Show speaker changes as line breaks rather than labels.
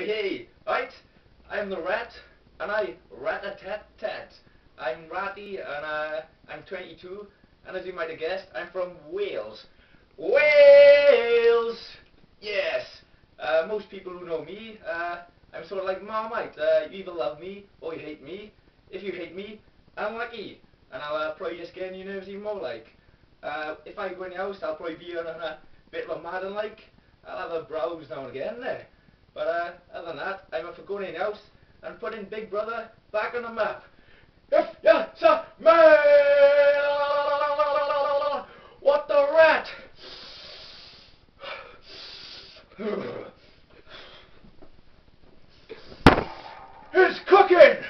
Hey, right? I'm the rat, and I rat-a-tat-tat. I'm ratty, and uh, I'm 22, and as you might have guessed, I'm from Wales. Wales! Yes! Uh, most people who know me, uh, I'm sort of like Marmite. Uh, you either love me, or you hate me. If you hate me, I'm lucky. And I'll uh, probably just get on your nerves even more like. Uh, if I go in your house, I'll probably be on a bit of a madden like. I'll have a browse now and again there. But uh, going out and putting Big Brother back on the map. If you're so what the rat? He's cooking!